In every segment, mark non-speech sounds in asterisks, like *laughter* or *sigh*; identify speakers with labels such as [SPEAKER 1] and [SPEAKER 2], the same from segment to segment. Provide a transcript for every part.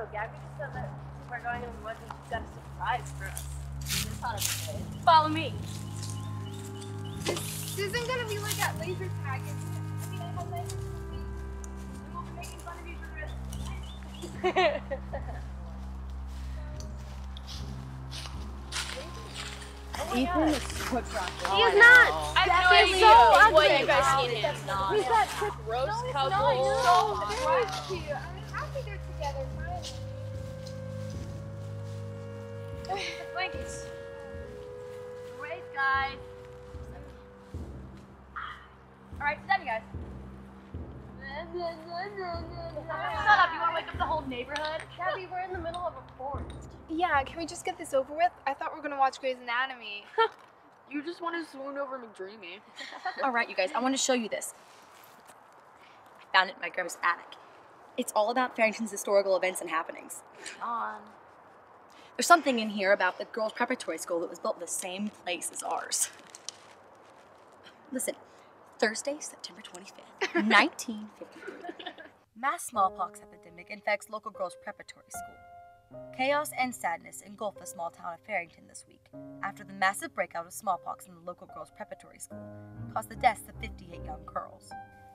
[SPEAKER 1] I know. Gabby just said that we're going on one and she's got a surprise for us. Just thought it'd good. Follow me.
[SPEAKER 2] This isn't gonna be like at laser tag, is it? I mean, I have laser tag. We will be making fun of you for the rest of the night.
[SPEAKER 3] Ethan is so drunk.
[SPEAKER 1] He oh, is not.
[SPEAKER 4] I have no idea
[SPEAKER 1] so
[SPEAKER 4] what you guys seen him. Not.
[SPEAKER 1] He's got trip.
[SPEAKER 4] Gross
[SPEAKER 2] No, it's
[SPEAKER 4] couple.
[SPEAKER 2] not. You're so attracted
[SPEAKER 1] Shut up, you wanna wake up the whole neighborhood?
[SPEAKER 2] Gabby, we're in the middle of a forest. Yeah, can we just get this over with? I thought we were gonna watch Grey's Anatomy. *laughs*
[SPEAKER 4] You just want to swoon over McDreamy. *laughs*
[SPEAKER 3] All right, you guys, I want to show you this. I found it in my grandma's attic. It's all about Farrington's historical events and happenings.
[SPEAKER 4] On.
[SPEAKER 3] There's something in here about the girls' preparatory school that was built in the same place as ours. Listen, Thursday, September 25th, 1953. *laughs* Mass smallpox epidemic infects local girls' preparatory school. Chaos and sadness engulf the small town of Farrington this week after the massive breakout of smallpox in the local girls' preparatory school caused the deaths of 58 young girls.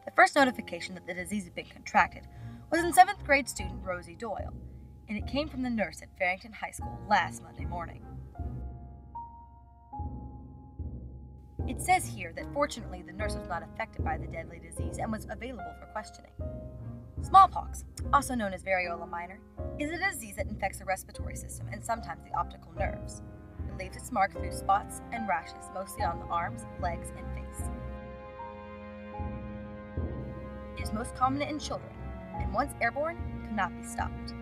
[SPEAKER 3] The first notification that the disease had been contracted was in 7th grade student Rosie Doyle, and it came from the nurse at Farrington High School last Monday morning. It says here that fortunately the nurse was not affected by the deadly disease and was available for questioning. Smallpox, also known as variola minor, is a disease that infects the respiratory system and sometimes the optical nerves. It leaves its mark through spots and rashes, mostly on the arms, legs, and face. It is most common in children, and once airborne, could not be stopped.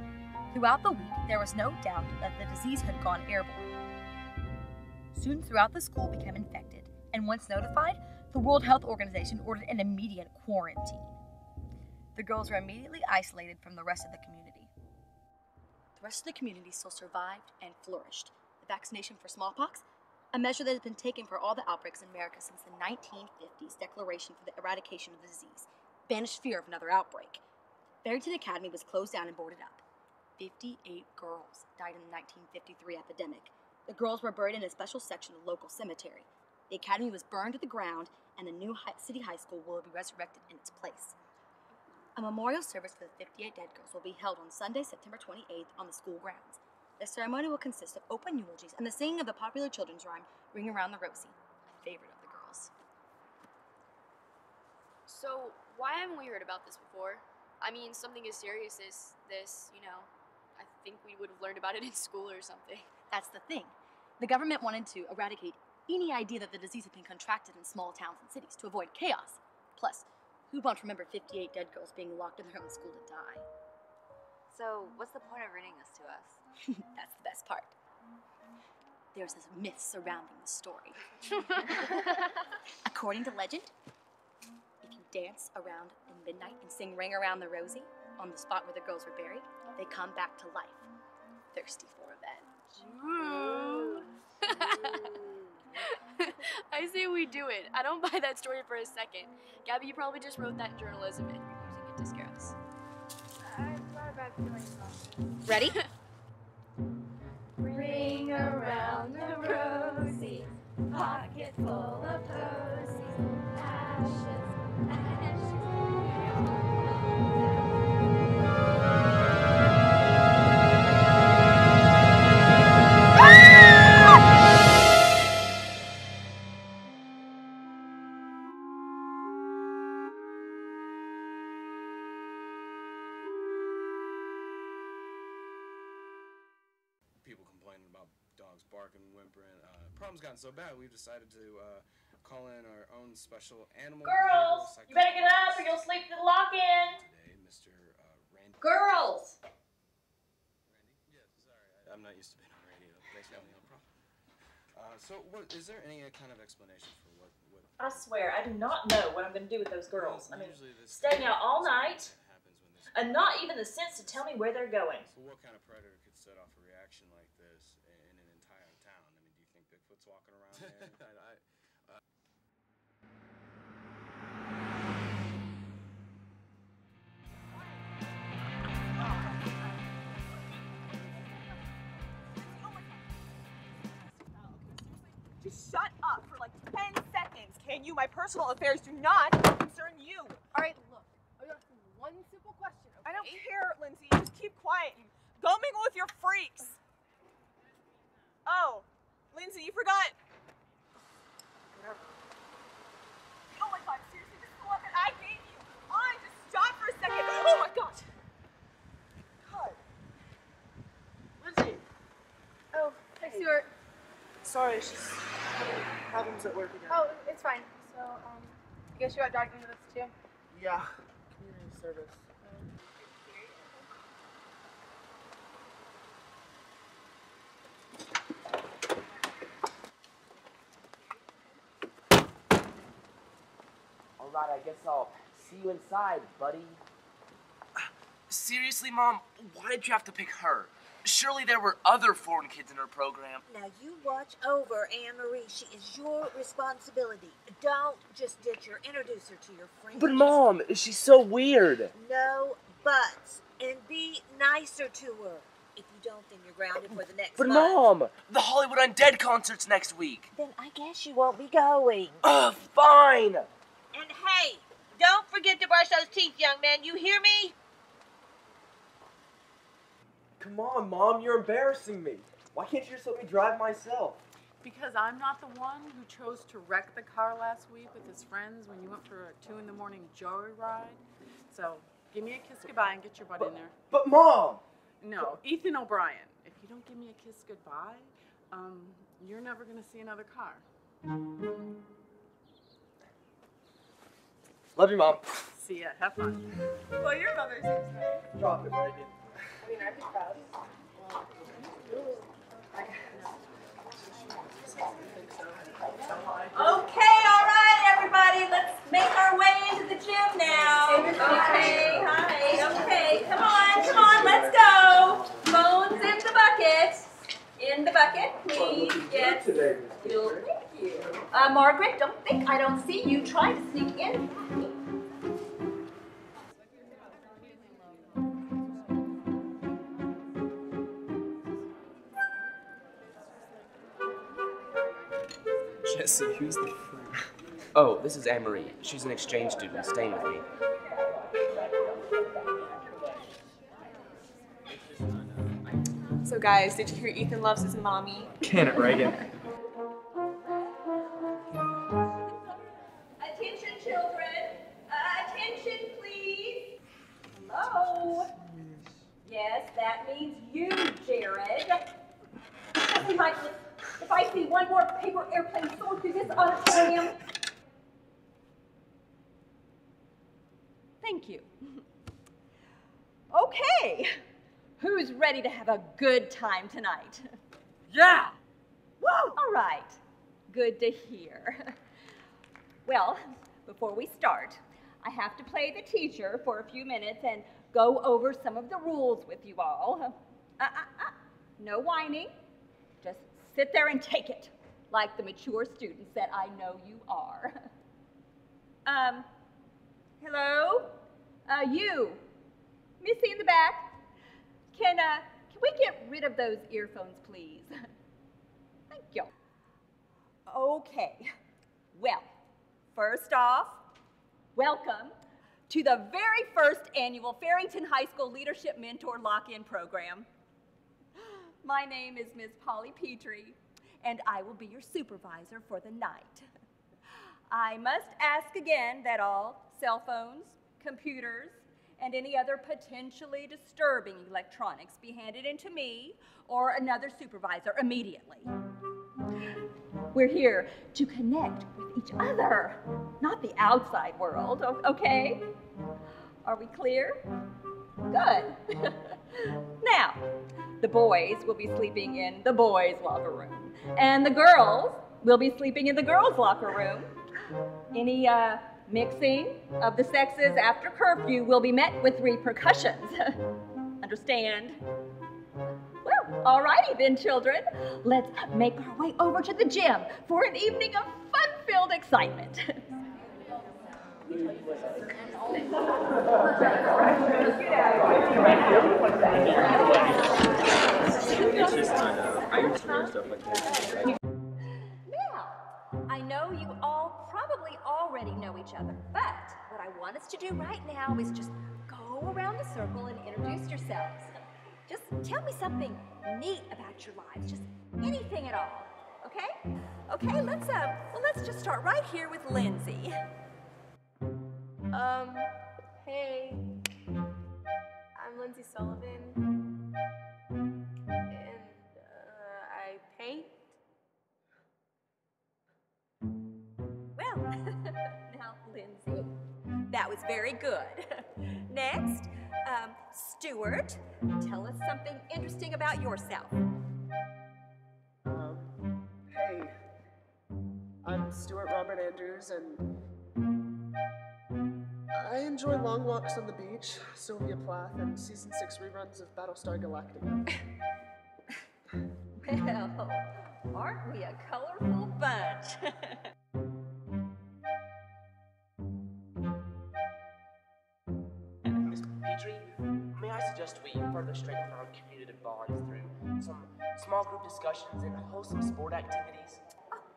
[SPEAKER 3] Throughout the week, there was no doubt that the disease had gone airborne. Students throughout the school became infected, and once notified, the World Health Organization ordered an immediate quarantine. The girls were immediately isolated from the rest of the community. The rest of the community still survived and flourished. The vaccination for smallpox, a measure that has been taken for all the outbreaks in America since the 1950s Declaration for the Eradication of the Disease, banished fear of another outbreak. Barrington Academy was closed down and boarded up. 58 girls died in the 1953 epidemic. The girls were buried in a special section of the local cemetery. The academy was burned to the ground, and the new hi- city high school will be resurrected in its place. A memorial service for the 58 dead girls will be held on Sunday, September 28th on the school grounds. The ceremony will consist of open eulogies and the singing of the popular children's rhyme, Ring Around the Rosie, a favorite of the girls.
[SPEAKER 4] So, why haven't we heard about this before? I mean, something as serious as this, you know, I think we would have learned about it in school or something.
[SPEAKER 3] That's the thing. The government wanted to eradicate any idea that the disease had been contracted in small towns and cities to avoid chaos. Plus, who won't remember 58 dead girls being locked in their own school to die?
[SPEAKER 5] So, what's the point of reading this to us? *laughs*
[SPEAKER 3] That's the best part. There's this myth surrounding the story. *laughs* According to legend, if you dance around in midnight and sing Ring Around the Rosie on the spot where the girls were buried, they come back to life, thirsty for revenge. *laughs* *laughs*
[SPEAKER 4] I say we do it. I don't *laughs* buy that story for a second. Gabby, you probably just wrote that in journalism and you're using it to scare us.
[SPEAKER 2] Bad feeling about.
[SPEAKER 3] Ready? *laughs*
[SPEAKER 2] Ring around the rosy, pocket full of posies, ashes, ashes.
[SPEAKER 6] Barking, whimpering. Uh, problem's gotten so bad, we've decided to uh, call in our own special animal.
[SPEAKER 1] Girls, you better get up or you'll sleep through the lock-in.
[SPEAKER 6] Today, Mr. Uh, Randy.
[SPEAKER 1] Girls.
[SPEAKER 6] Randy? Yeah, sorry, I, I'm not used to being on radio. Thanks for having me on. Problem. Uh, so, what is there any kind of explanation for what? what
[SPEAKER 1] I swear, I do not know what I'm going to do with those girls. I mean, staying out all night,
[SPEAKER 6] happens when there's
[SPEAKER 1] and not even the sense to tell me where they're going.
[SPEAKER 6] So what kind of predator could set off a man. I. Uh,
[SPEAKER 7] just shut up for like 10 seconds, can you? My personal affairs do not concern you.
[SPEAKER 2] All right, look. I'm asking one simple question, okay?
[SPEAKER 7] I don't care, Lindsay. Just keep quiet and go mingle with your freaks. Oh, Lindsay, you forgot
[SPEAKER 8] sorry, she's having problems at work again.
[SPEAKER 2] Oh, it's fine. So, um, I guess you got dragged into this too.
[SPEAKER 8] Yeah, community service.
[SPEAKER 9] Alright, I guess I'll see you inside, buddy.
[SPEAKER 10] Seriously, Mom, why did you have to pick her? Surely there were other foreign kids in her program.
[SPEAKER 11] Now you watch over Anne Marie. She is your responsibility. Don't just ditch her. Introduce her to your friends.
[SPEAKER 10] But Mom, she's so weird.
[SPEAKER 11] No buts. And be nicer to her. If you don't, then you're grounded for the next
[SPEAKER 10] But
[SPEAKER 11] month.
[SPEAKER 10] Mom, the Hollywood Undead concert's next week.
[SPEAKER 11] Then I guess you won't be going.
[SPEAKER 10] Ugh, fine.
[SPEAKER 11] And hey, don't forget to brush those teeth, young man. You hear me?
[SPEAKER 12] Come on, Mom, you're embarrassing me. Why can't you just let me drive myself?
[SPEAKER 13] Because I'm not the one who chose to wreck the car last week with his friends when you went for a two in the morning joyride. So give me a kiss goodbye and get your butt in there.
[SPEAKER 12] But Mom!
[SPEAKER 13] No, Ethan O'Brien. If you don't give me a kiss goodbye, um, you're never gonna see another car.
[SPEAKER 12] Love you, Mom.
[SPEAKER 13] See ya. Have fun.
[SPEAKER 7] Well, your mother seems nice.
[SPEAKER 12] Drop it, Megan.
[SPEAKER 7] I mean, I'd be proud.
[SPEAKER 1] Okay, all right, everybody, let's make our way into the gym now. Okay, hi, okay, come on, come on, let's go. Phones in the bucket. In the bucket, please, yes. You'll, thank you. Uh, Margaret, don't think I don't see you. trying to sneak in.
[SPEAKER 9] Jesse, who's the friend? Oh, this is Anne Marie. She's an exchange student staying with me.
[SPEAKER 7] So, guys, did you hear Ethan loves his mommy?
[SPEAKER 12] Can it, Reagan? *laughs*
[SPEAKER 1] Jesse if I see one more paper airplane soar through this auditorium. Thank you. Okay. Who's ready to have a good time tonight?
[SPEAKER 13] Yeah!
[SPEAKER 1] Woo! All right. Good to hear. Well, before we start, I have to play the teacher for a few minutes and go over some of the rules with you all. Uh, uh, uh. No whining. Sit there and take it, like the mature students that I know you are. *laughs* Um, hello? Uh, you, Missy in the back. Can, uh, can we get rid of those earphones, please? *laughs* Thank you. Okay. Well, first off, welcome to the very first annual Farrington High School Leadership Mentor Lock-In Program. My name is Miss Polly Petrie, and I will be your supervisor for the night. I must ask again that all cell phones, computers, and any other potentially disturbing electronics be handed in to me or another supervisor immediately. We're here to connect with each other, not the outside world, okay? Are we clear? Good. *laughs* now, the boys will be sleeping in the boys' locker room, and the girls will be sleeping in the girls' locker room. Any uh, mixing of the sexes after curfew will be met with repercussions. *laughs* Understand? Well, alrighty then, children. Let's make our way over to the gym for an evening of fun-filled excitement. *laughs* Now, I know you all probably already know each other, but what I want us to do right now is just go around the circle and introduce yourselves. Just tell me something neat about your lives, just anything at all. Okay? Okay, let's uh well let's just start right here with Lindsay.
[SPEAKER 14] Um, hey. I'm Lindsay Sullivan. And uh, I paint.
[SPEAKER 1] Well, *laughs* now Lindsay, that was very good. *laughs* Next, um, Stuart, tell us something interesting about yourself.
[SPEAKER 8] Um, hey, I'm Stuart Robert Andrews, and I enjoy long walks on the beach, Sylvia Plath, and season six reruns of Battlestar Galactica. *laughs*
[SPEAKER 1] Well, aren't we a colorful bunch? *laughs*
[SPEAKER 9] Miss Petrie, may I suggest we further strengthen our community bonds through some small group discussions and wholesome sport activities?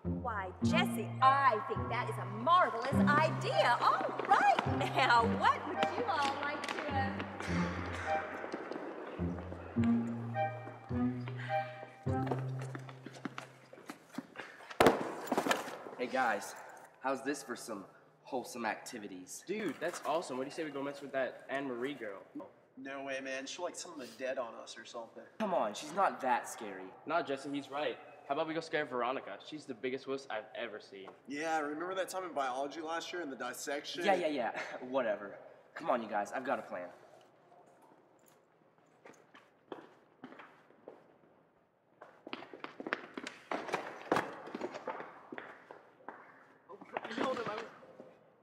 [SPEAKER 1] Why, Jesse, I think that is a marvelous idea. All right, now, what would you all like to? Uh...
[SPEAKER 9] Hey guys, how's this for some wholesome activities?
[SPEAKER 15] Dude, that's awesome. What do you say we go mess with that Anne Marie girl?
[SPEAKER 16] No way, man. She'll like summon the dead on us or something.
[SPEAKER 9] Come on, she's not that scary.
[SPEAKER 15] Nah, Jesse, he's right. How about we go scare Veronica? She's the biggest wuss I've ever seen.
[SPEAKER 16] Yeah, remember that time in biology last year in the dissection?
[SPEAKER 9] Yeah, yeah, yeah. *laughs* Whatever. Come on, you guys. I've got a plan.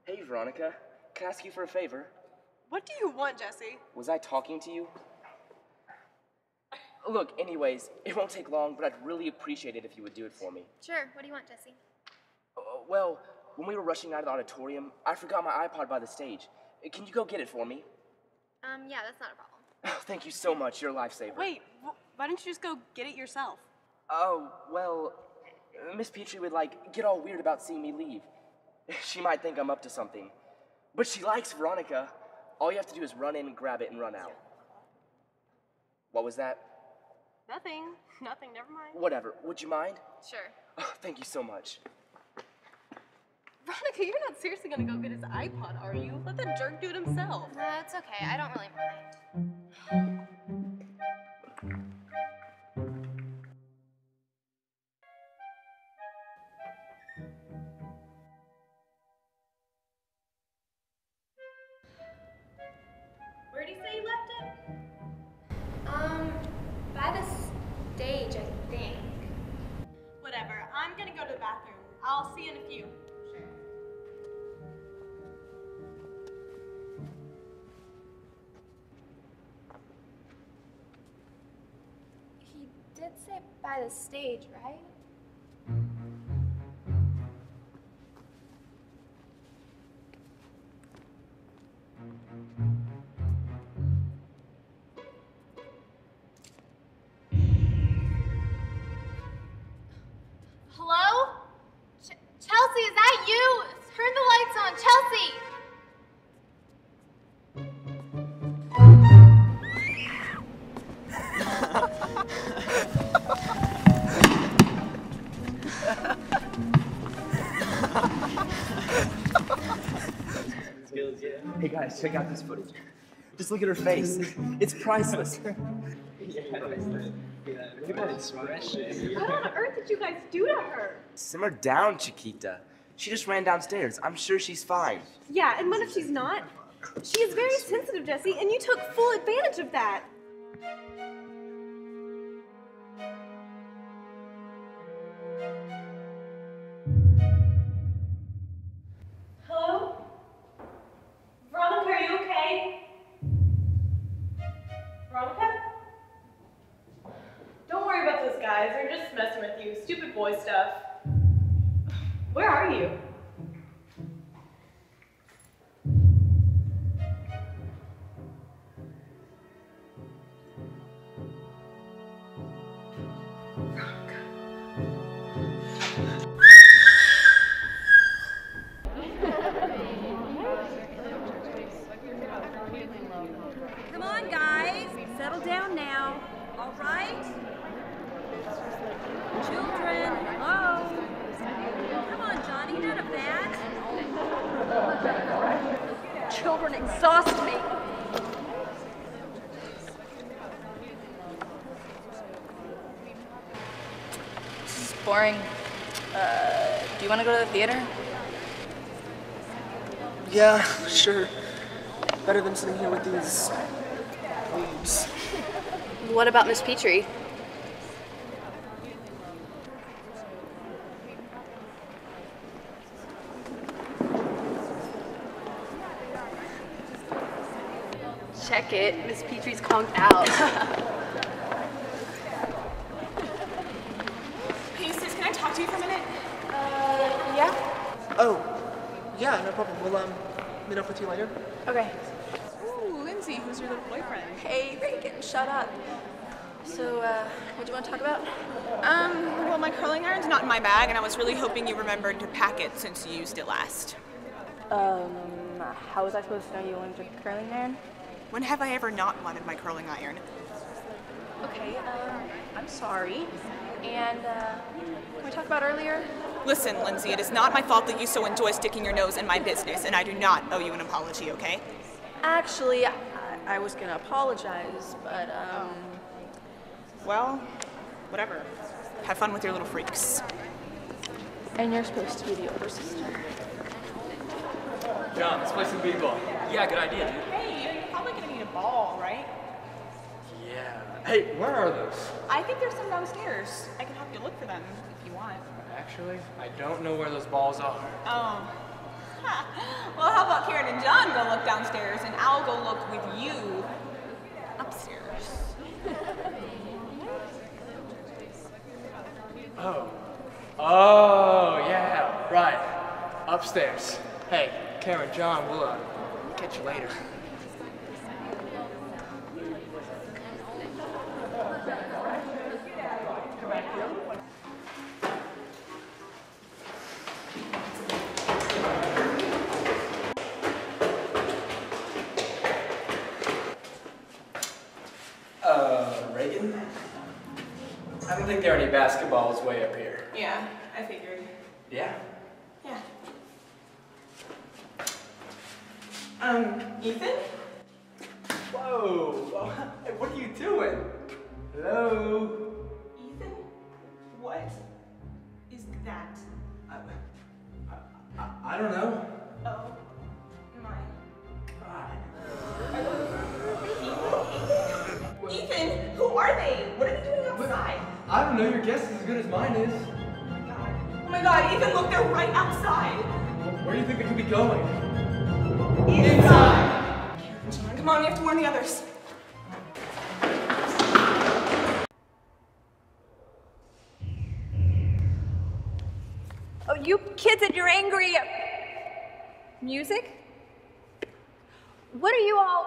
[SPEAKER 9] Hey, Veronica. Can I ask you for a favor?
[SPEAKER 4] What do you want, Jesse?
[SPEAKER 9] Was I talking to you? Look, anyways, it won't take long, but I'd really appreciate it if you would do it for me.
[SPEAKER 2] Sure. What do you want, Jesse?
[SPEAKER 9] Uh, well, when we were rushing out of the auditorium, I forgot my iPod by the stage. Uh, Can you go get it for me?
[SPEAKER 2] Um, yeah, that's not a problem. *laughs*
[SPEAKER 9] Thank you so much. You're a lifesaver.
[SPEAKER 4] Wait, wh- why don't you just go get it yourself?
[SPEAKER 9] Oh, well, Miss Petrie would, like, get all weird about seeing me leave. *laughs* She might think I'm up to something. But she likes Veronica. All you have to do is run in, grab it, and run out. What was that?
[SPEAKER 4] Nothing. *laughs* Nothing. Never mind.
[SPEAKER 9] Whatever. Would you mind?
[SPEAKER 2] Sure. *laughs*
[SPEAKER 9] Oh, thank you so much.
[SPEAKER 4] Veronica, you're not seriously gonna go get his iPod, are you? Let that jerk do it himself.
[SPEAKER 2] No, it's okay. I don't really mind. *sighs* *sighs* *sighs* stage, right?
[SPEAKER 9] Hey guys, check out this footage. Just look at her face. It's priceless.
[SPEAKER 15] Look at that expression.
[SPEAKER 14] What on earth did you guys do to her?
[SPEAKER 9] Simmer down, Chiquita. She just ran downstairs. I'm sure she's fine.
[SPEAKER 14] Yeah, and what if she's not? She is very sensitive, Jesse, and you took full advantage of that.
[SPEAKER 1] Children exhaust me.
[SPEAKER 3] This is boring. Uh, do you want to go to the theater?
[SPEAKER 8] Yeah, sure. Better than sitting here with these weebs.
[SPEAKER 4] What about Miss Petrie? It. Miss Petrie's conked out. *laughs*
[SPEAKER 7] Hey, sis, can I talk to you for a minute?
[SPEAKER 13] Uh, yeah?
[SPEAKER 8] Oh, yeah, no problem. We'll um meet up with you later.
[SPEAKER 13] Okay.
[SPEAKER 7] Ooh, Lindsay, who's your little boyfriend?
[SPEAKER 3] Hey, Reagan, shut up. So, uh, what do you want to talk about?
[SPEAKER 7] Um, well, my curling iron's not in my bag, and I was really hoping you remembered to pack it since you used it last.
[SPEAKER 3] Um, how was I supposed to know you wanted a curling iron?
[SPEAKER 7] When have I ever not wanted my curling iron?
[SPEAKER 3] Okay, um, I'm sorry. And, uh, can we talk about earlier?
[SPEAKER 7] Listen, Lindsay, it is not my fault that you so enjoy sticking your nose in my business, and I do not owe you an apology, okay?
[SPEAKER 3] Actually, I, I was gonna apologize, but, um,
[SPEAKER 7] Well, whatever. Have fun with your little freaks.
[SPEAKER 3] and you're supposed to be the older sister.
[SPEAKER 12] John, let's play some b-ball. Yeah, good idea, dude.
[SPEAKER 7] Hey, you're probably gonna need a ball, right?
[SPEAKER 12] Yeah. Hey, where are those?
[SPEAKER 7] I think there's some downstairs. I can help you look for them if you want.
[SPEAKER 12] Actually, I don't know where those balls are.
[SPEAKER 7] Oh. *laughs* Well, how about Karen and John go look downstairs, and I'll go look with you upstairs. *laughs*
[SPEAKER 12] Oh. Oh, yeah, right. Upstairs. Hey, Karen, John, we'll uh, catch you later. Don't think there are any basketballs way up here.
[SPEAKER 7] Yeah, I figured.
[SPEAKER 12] Yeah?
[SPEAKER 7] Yeah. Um, Ethan?
[SPEAKER 12] Whoa! Hey, *laughs* what are you doing? Hello?
[SPEAKER 7] Ethan? What is that?
[SPEAKER 12] I, I don't know.
[SPEAKER 7] Oh
[SPEAKER 12] I don't know. Your guess is as good as mine is.
[SPEAKER 7] Oh my god, Oh my god, Ethan, look, they're right outside.
[SPEAKER 12] Where do you think they could be going?
[SPEAKER 7] Inside. John, come on, we have to warn the others.
[SPEAKER 1] Oh, you kids and your angry music? What are you all?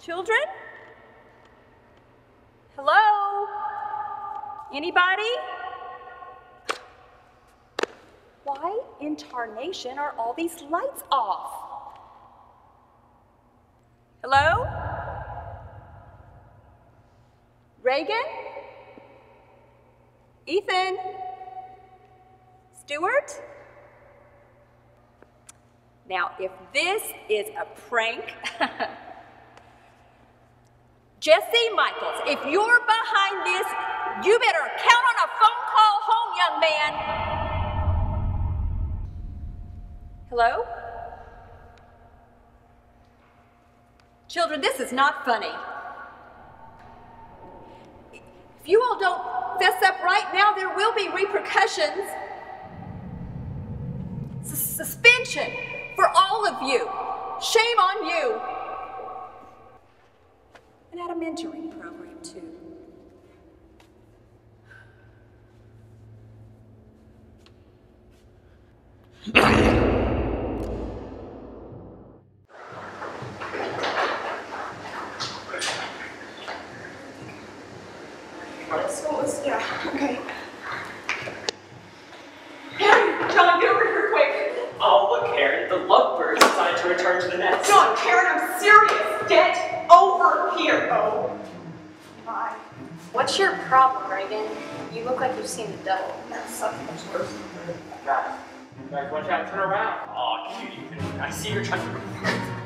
[SPEAKER 1] Children? Hello? Anybody? Why in tarnation are all these lights off? Hello? Reagan? Ethan? Stuart? Now, if this is a prank, *laughs* Jesse Michaels, if you're behind this, you better count on a phone call home, young man. Hello? Children, this is not funny. If you all don't fess up right now, there will be repercussions. S- suspension for all of you. Shame on you. And at a mentoring program, too.
[SPEAKER 7] School is, yeah, okay. Karen, John, get over here quick.
[SPEAKER 17] Oh, look, Karen, the lovebirds decided to return to the nest.
[SPEAKER 7] John, Karen, I'm serious. Get over
[SPEAKER 2] Bye.
[SPEAKER 4] What's your problem, Reagan? You look like you've seen the devil.
[SPEAKER 2] That's person.
[SPEAKER 12] Guys, watch out, turn around. Aw, cutie. I see you're trying to.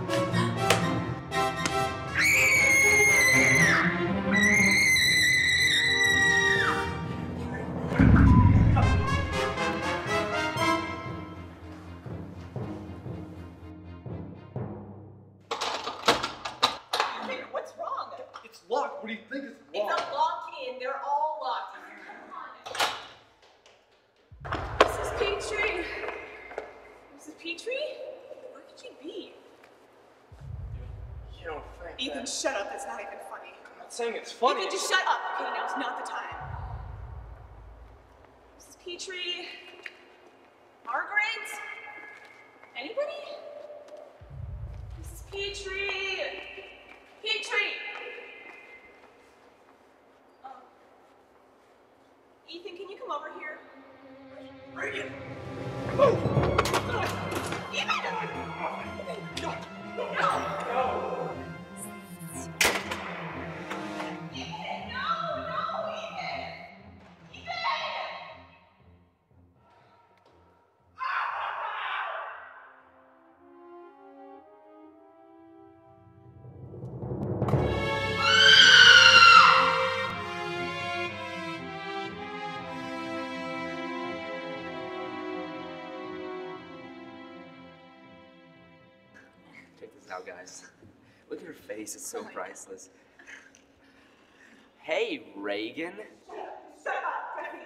[SPEAKER 9] Face. It's so priceless. Hey, Reagan.
[SPEAKER 7] Shut up, Jesse.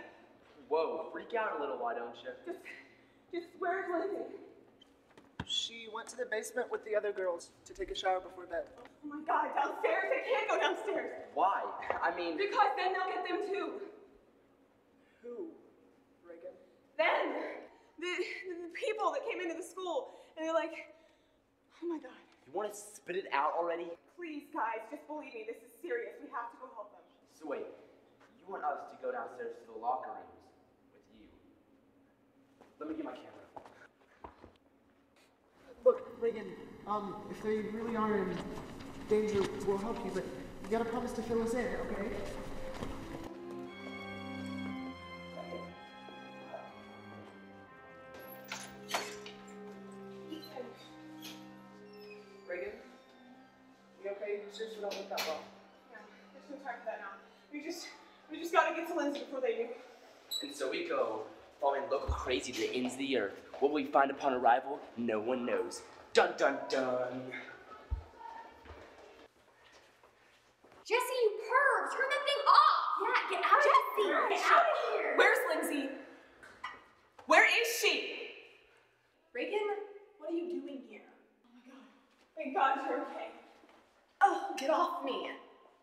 [SPEAKER 9] Whoa, freak out a little, why don't you?
[SPEAKER 7] Just just where's Lindsay?
[SPEAKER 8] She went to the basement with the other girls to take a shower before bed.
[SPEAKER 7] Oh my god, downstairs? They can't go downstairs.
[SPEAKER 9] Why? I mean,
[SPEAKER 7] Because then they'll get them too.
[SPEAKER 8] Who? Reagan?
[SPEAKER 7] Then the, the people that came into the school and they're like, oh my god,
[SPEAKER 9] you want to spit it out already?
[SPEAKER 7] Please guys, just believe me, this is serious. We have to go help them.
[SPEAKER 9] So wait, you want us to go downstairs to the locker rooms with you? Let me get my camera.
[SPEAKER 8] Look, Reagan, um, if they really are in danger, we'll help you, but you gotta promise to fill us in, okay?
[SPEAKER 9] Find upon arrival? No one knows. Dun dun dun.
[SPEAKER 2] Jesse, you perv! Turn that thing off! Yeah, get out
[SPEAKER 7] Jesse,
[SPEAKER 2] of here!
[SPEAKER 7] get
[SPEAKER 2] Get
[SPEAKER 7] out
[SPEAKER 2] out
[SPEAKER 7] of
[SPEAKER 2] of here!
[SPEAKER 7] Where's Lindsay? Where is she? Reagan, what are you doing here? Oh my god. Thank God you're okay. Oh, get off me.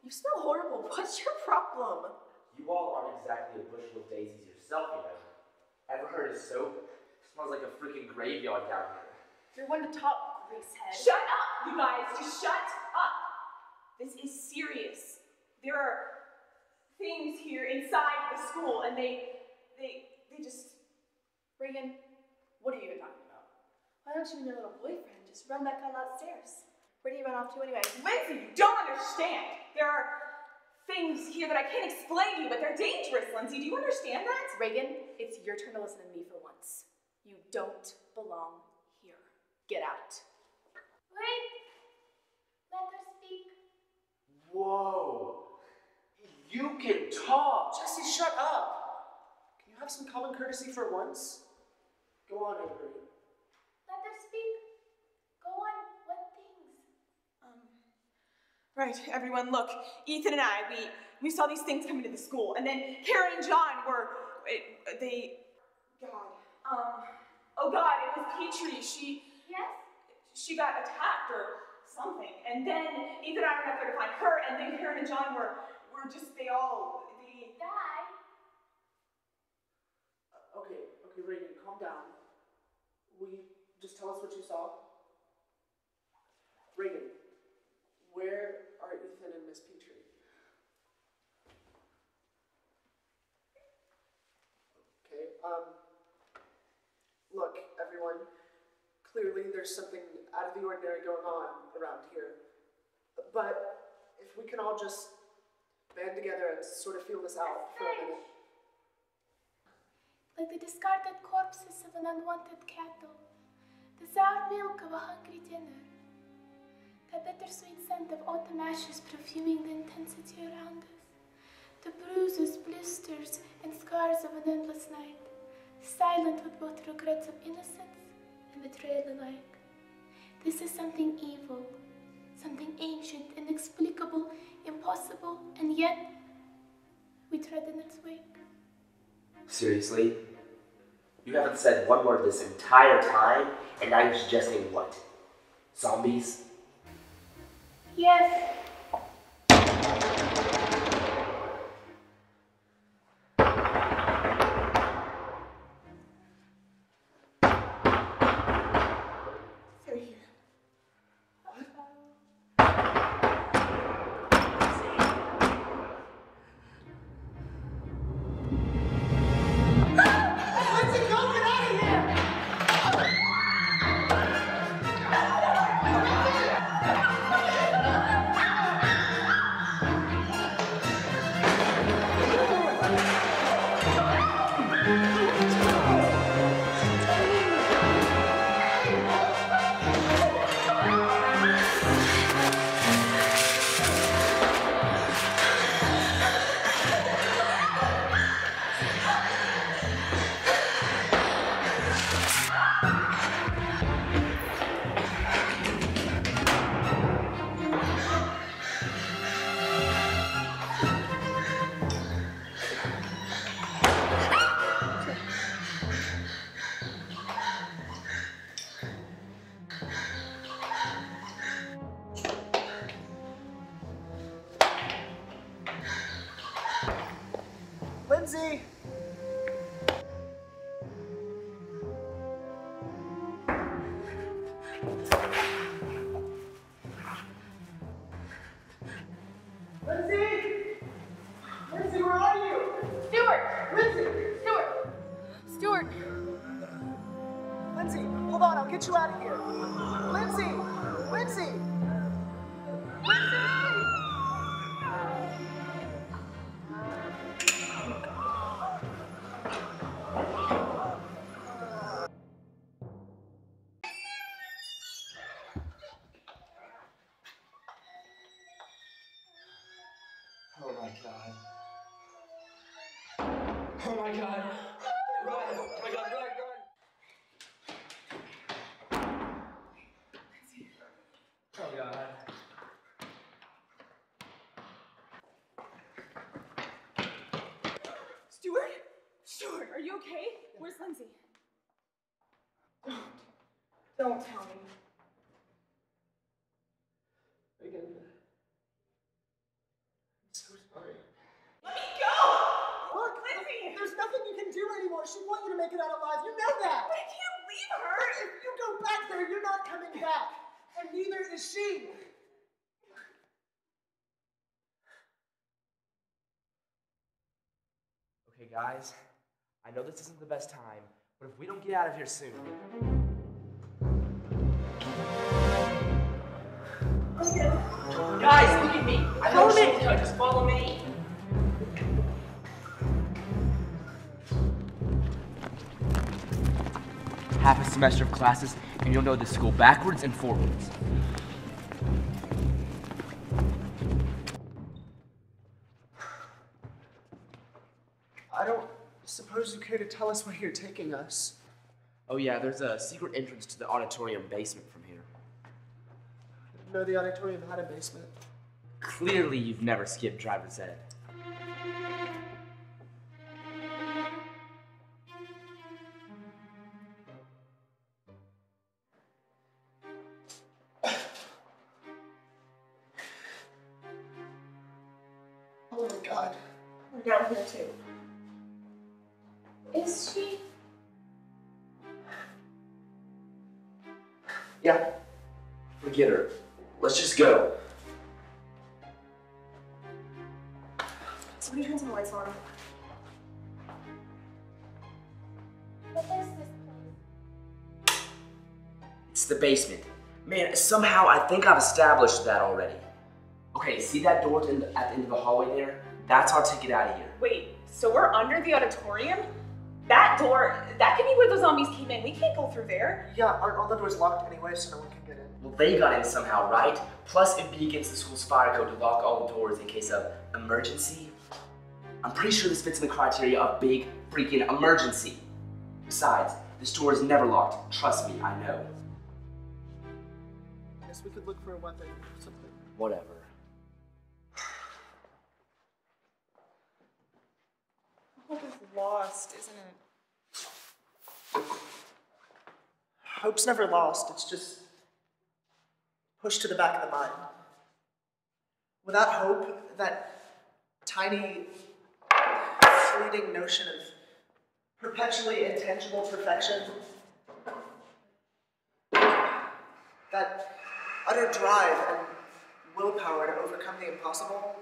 [SPEAKER 7] You smell horrible. *laughs* What's your problem?
[SPEAKER 9] You all aren't exactly a bushel of daisies yourself, you know. Ever heard of soap? Smells like a freaking graveyard down here.
[SPEAKER 7] You're one to talk, greasehead. Shut up, you guys. Just shut up. This is serious. There are things here inside the school, and they, they, they just. Reagan, what are you even talking about?
[SPEAKER 4] Why don't you and your little boyfriend just run back on upstairs? Where do you run off to anyway?
[SPEAKER 7] Lindsay, you don't understand. There are things here that I can't explain to you, but they're dangerous, Lindsay. Do you understand that?
[SPEAKER 4] Reagan, it's your turn to listen to me for once. You don't belong here. Get out.
[SPEAKER 2] Wait! Let her speak.
[SPEAKER 9] Whoa. You can talk.
[SPEAKER 8] Jesse, shut up! Can you have some common courtesy for once? Go on, Avery.
[SPEAKER 2] Let her speak. Go on. What things?
[SPEAKER 7] Um, Right, everyone, look. Ethan and I, we we saw these things coming to the school, and then Karen and John were it, they. God. Um. Oh God, it was Petrie. She.
[SPEAKER 2] Yes.
[SPEAKER 7] She got attacked or something, and then Ethan and I went up there to find her, and then Karen and John were were just they all they.
[SPEAKER 2] Die.
[SPEAKER 8] Okay, okay, Reagan, calm down. Will you just tell us what you saw? Reagan, where are Ethan and Miss Petrie? Okay, um, look, clearly there's something out of the ordinary going on around here. But if we can all just band together and sort of feel this out for a minute.
[SPEAKER 18] like the discarded corpses of an unwanted cattle, the sour milk of a hungry dinner, the bittersweet scent of autumn ashes perfuming the intensity around us, the bruises, blisters, and scars of an endless night, silent with both regrets of innocence and betrayal alike. This is something evil, something ancient, inexplicable, impossible, and yet we tread in its wake.
[SPEAKER 9] Seriously? You haven't said one word this entire time, and now you're suggesting what? Zombies?
[SPEAKER 18] Yes.
[SPEAKER 8] Get you out of here. Lindsay! Lindsay!
[SPEAKER 7] You okay? Where's Lindsay? Don't. Don't tell me.
[SPEAKER 8] Megan. I'm so sorry.
[SPEAKER 7] Let me go!
[SPEAKER 8] Look,
[SPEAKER 7] Lindsay!
[SPEAKER 8] there's nothing you can do anymore. She want you to make it out alive. You know that.
[SPEAKER 7] But I can't leave her!
[SPEAKER 8] But if you go back there, you're not coming back. And neither is she.
[SPEAKER 9] Okay, guys, I know this isn't the best time, but if we don't get out of here soon.
[SPEAKER 10] Guys, look at me. I know. Just follow me.
[SPEAKER 9] Half a semester of classes, and you'll know this school backwards and forwards.
[SPEAKER 8] Suppose you care to tell us where you're taking us.
[SPEAKER 9] Oh, yeah, there's a secret entrance to the auditorium basement from here.
[SPEAKER 8] No, the auditorium had a basement.
[SPEAKER 9] Clearly, you've never skipped driver's ed.
[SPEAKER 7] Somebody turn some lights on.
[SPEAKER 18] What is this place?
[SPEAKER 9] It's the basement. Man, somehow I think I've established that already. Okay, Okay, see that door at the end- at the end of the hallway there? That's our ticket out of here.
[SPEAKER 7] Wait, so we're under the auditorium? That door, that could be where the zombies came in. We can't go through there.
[SPEAKER 8] Yeah, aren't all the doors locked anyway, so no one can get in?
[SPEAKER 9] Well, they got in somehow, right? Plus, it'd be against the school's fire code to lock all the doors in case of emergency. I'm pretty sure this fits in the criteria of big freaking emergency. Besides, this door is never locked. Trust me, I know.
[SPEAKER 8] I Guess we could look for a weapon or something.
[SPEAKER 9] Whatever.
[SPEAKER 7] Hope is lost, isn't it?
[SPEAKER 8] Hope's never lost, it's just pushed to the back of the mind. Without hope, that tiny, fleeting notion of perpetually intangible perfection, that utter drive and willpower to overcome the impossible,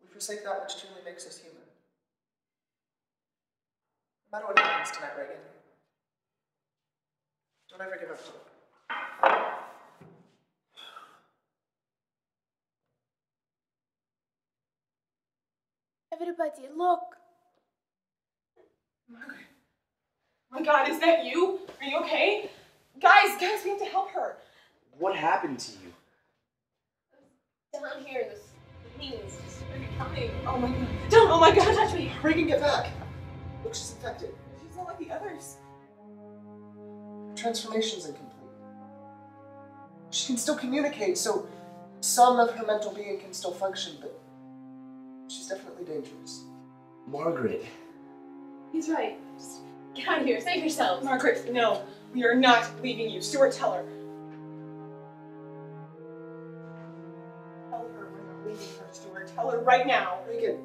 [SPEAKER 8] we forsake that which truly makes us human. No matter what happens tonight, Reagan, don't ever give up hope.
[SPEAKER 18] Everybody, look.
[SPEAKER 7] Oh my god, is that you? Are you okay? Guys, guys, we have to help her.
[SPEAKER 9] What happened to you?
[SPEAKER 7] Down here, this means just really coming. Oh my god. Don't, oh my god, touch me.
[SPEAKER 8] Reagan, get back! Look, she's infected.
[SPEAKER 7] She's not like the others.
[SPEAKER 8] Transformation's incomplete. She can still communicate, so some of her mental being can still function, but she's definitely dangerous.
[SPEAKER 9] Margaret.
[SPEAKER 7] He's right. Just get out of here. Save yourselves. Margaret, no. We are not leaving you. Stuart, tell her. Tell her we're not leaving her, Stuart. Tell her right now.
[SPEAKER 8] Reagan.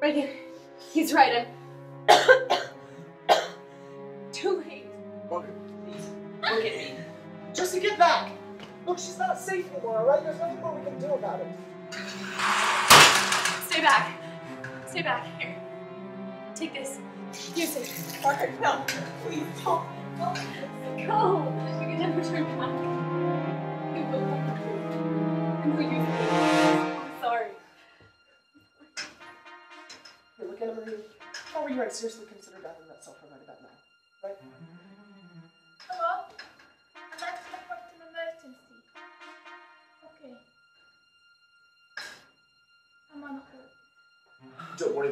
[SPEAKER 7] Reagan, he's right. I'm *coughs* too late.
[SPEAKER 8] Margaret.
[SPEAKER 7] Look at me.
[SPEAKER 8] Jesse, get back! Look, she's not safe anymore, alright? There's nothing more we can do about it.
[SPEAKER 7] Stay back. Stay back. Here. Take this. Use it. Margaret, no. Please don't. Don't. Go. We can never turn back. We will never. I'm sorry.
[SPEAKER 8] Here, look, Marie. If I were you, I'd seriously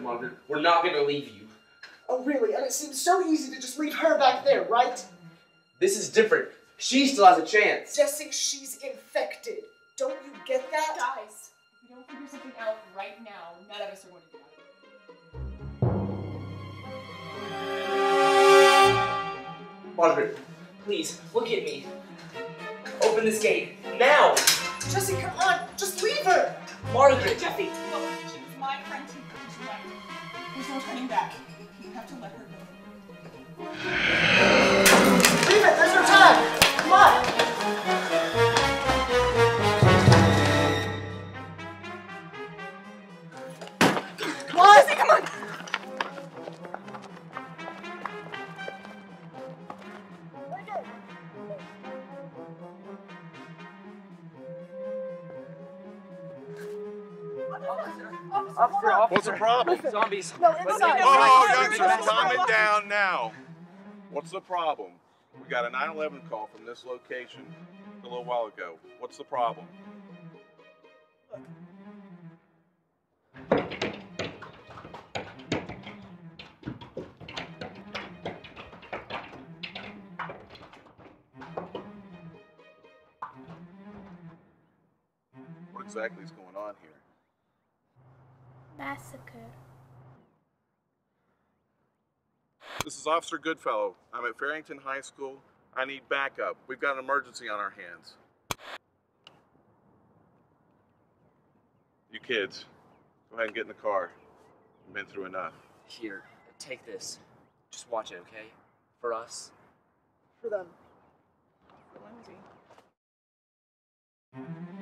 [SPEAKER 18] hold.
[SPEAKER 9] Don't worry, Margaret. We're not gonna leave you.
[SPEAKER 8] Oh, really? And it seems so easy to just leave her back there, right?
[SPEAKER 9] This is different. She still has a chance.
[SPEAKER 8] Jesse, she's infected. Don't you get that?
[SPEAKER 7] Guys, if we don't figure something out right now, none of us are going to get out of here.
[SPEAKER 9] Margaret, please, look at me. Open this gate. Now!
[SPEAKER 8] Jesse, come on! Just leave her!
[SPEAKER 9] Margaret!
[SPEAKER 7] Jesse, look, No turning back.
[SPEAKER 9] Zombies.
[SPEAKER 8] No, inside.
[SPEAKER 19] Oh, youngsters, calm it down now. What's the problem? We got a 911 call from this location a little while ago. What's the problem? What exactly is This is Officer Goodfellow. I'm at Farragut High School. I need backup. We've got an emergency on our hands. You kids, go ahead and get in the car. You've been through enough.
[SPEAKER 9] Here, take this. Just watch it, okay? For us.
[SPEAKER 8] For them.
[SPEAKER 7] For Lindsay.